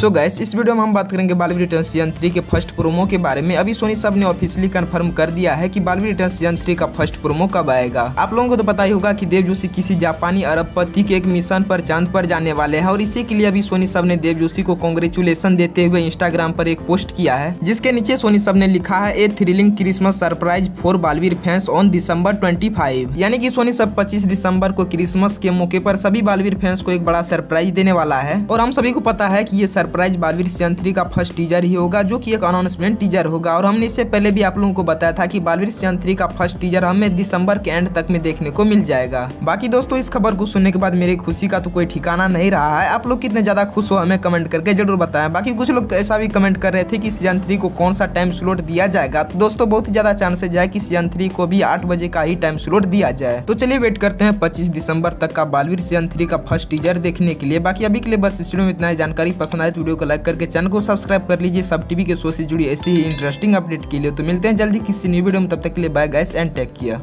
सो gas इस video में हम बात करेंगे बालवी रिटर्न सीज़न थ्री के फ़र्स्ट प्रोमो के बारे में। अभी सोनी सबने ऑफिशियली कंफर्म कर दिया है कि बालवी रिटर्न सीज़न थ्री का फ़र्स्ट प्रोमो कब आएगा। आप लोगों को तो पता ही होगा कि देव जोशी किसी जापानी अरबपति के एक मिशन पर, चाँद पर जाने वाले हैं और इसी के लिए अभी सोनी सबने देव जोशी को कॉन्ग्रेचुलेसन देते हुए इंस्टाग्राम पर एक पोस्ट किया है, जिसके नीचे सोनी सबने लिखा है a thrilling Christmas surprise for Baalveer fans on December 25 यानी कि सोनी सब 25 दिसंबर को क्रिसमस के मौके पर सभी बालवीर फैंस को एक बड़ा सरप्राइज़ देने वाला है। और हम सभी को पता है कि ये सरप्राइज़ बालवीर सीज़न थ्री का फ़र्स्ट टीजर ही होगा, जो कि एक अनाउंसमेंट टीजर होगा। और हमने इससे पहले भी आप लोगों को बताया था कि बालवीर सीज़न थ्री का फ़र्स्ट टीजर हमें दिसंबर के एंड तक में देखने को मिल जाएगा। बाकी दोस्तों, इस खबर को सुनने के बाद मेरी खुशी का तो कोई ठिकाना नहीं रहा है। आप लोग कितने ज़्यादा खुश हो हमें कमेंट करके ज़रूर बताएँ। बाकी कुछ लोग ऐसा भी कमेंट कर रहे थे कि सीज़न थ्री को कौन सा टाइम स्लॉट दिया जाएगा। तो दोस्तों, बहुत ही ज़्यादा चांसेज है कि सीज़न थ्री को भी आठ बजे का ही टाइम स्लोट दिया जाए। तो चलिए वेट करते हैं पच्चीस दिसंबर तक का बालवीर सीज़न थ्री का फ़र्स्ट टीजर देखने के लिए। बाकी अभी के लिए बस इस में इतना जानकारी पसंद आए तो वीडियो को लाइक करके चैनल को सब्सक्राइब कर लीजिए। सब टीवी के शो से जुड़ी ऐसी ही इंटरेस्टिंग अपडेट के लिए। तो मिलते हैं जल्दी किसी न्यू वीडियो में। तब तक के लिए बाय गाइस एंड टेक किया